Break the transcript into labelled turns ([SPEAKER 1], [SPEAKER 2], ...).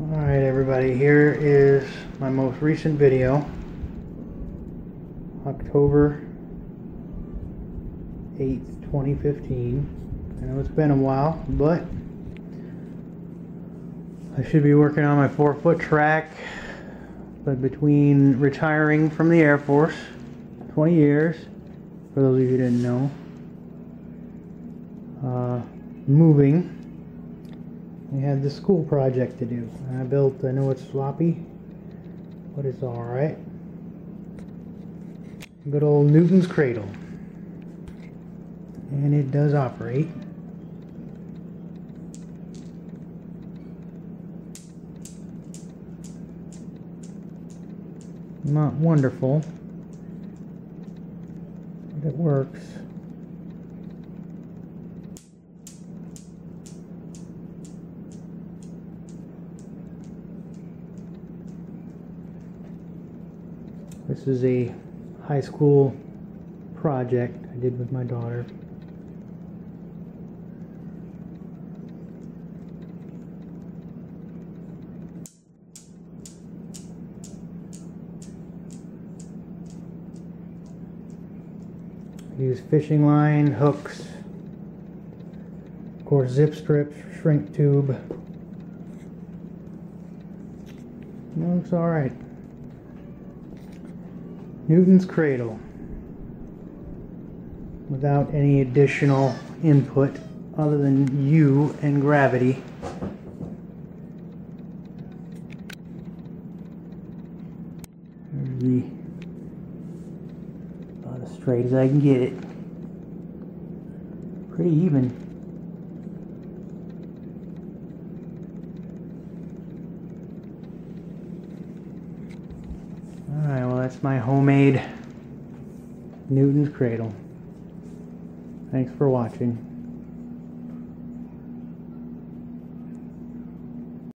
[SPEAKER 1] Alright everybody, here is my most recent video. October 8th, 2015. I know it's been a while, but I should be working on my four foot track. But between retiring from the Air Force, 20 years, for those of you who didn't know, uh, moving, we had the school project to do. I built, I know it's sloppy, but it's alright. Good old Newton's Cradle. And it does operate. Not wonderful, but it works. This is a high school project I did with my daughter. Use fishing line, hooks, of course zip strips, shrink tube. Looks alright. Newton's Cradle without any additional input other than you and gravity. There's the about as straight as I can get it. Pretty even. Alright, well that's my homemade Newton's Cradle. Thanks for watching.